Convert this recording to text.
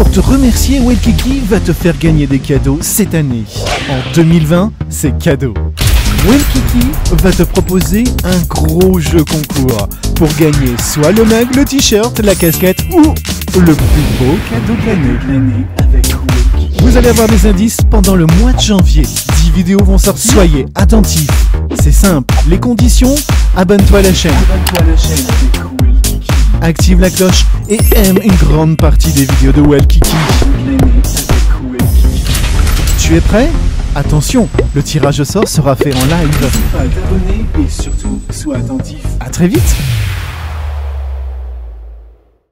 Pour te remercier, Welkiki va te faire gagner des cadeaux cette année. En 2020, c'est cadeau. Welkiki va te proposer un gros jeu concours pour gagner soit le mug, le t-shirt, la casquette ou le plus beau cadeau de l'année. Vous allez avoir des indices pendant le mois de janvier. 10 vidéos vont sortir. Soyez attentifs. C'est simple. Les conditions Abonne-toi à la chaîne. Active la cloche et aime une grande partie des vidéos de Welkiki. Tu es prêt? Attention, le tirage au sort sera fait en live. Pas t'abonner et surtout, sois attentif. À très vite